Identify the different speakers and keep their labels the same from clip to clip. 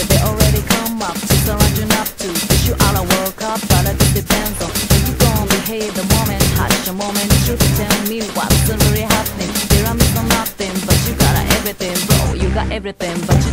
Speaker 1: that they already come up. Just surrendering up to Wish you all a World Cup But it depends on If you gon' behave. The moment Hush a moment Truth tell me what's really happening. Here I'm missing nothing But you got everything Bro, you got everything But you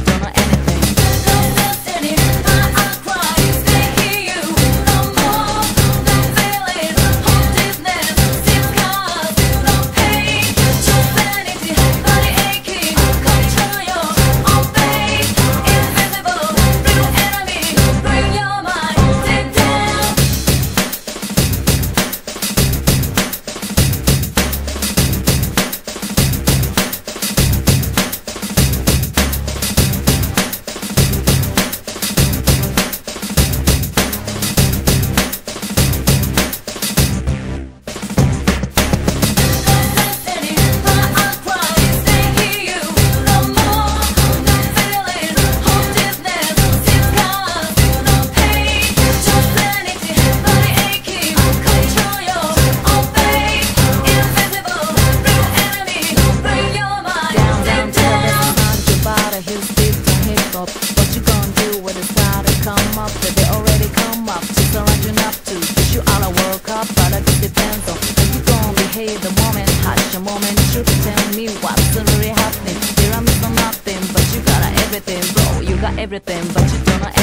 Speaker 1: Did they already come up. To surround you up to Wish you all a World Cup, but it depends on If you gon' behave. The moment, hush a moment You tell me what's really happening. Here I'm for nothing, but you got everything Bro, you got everything, but you don't know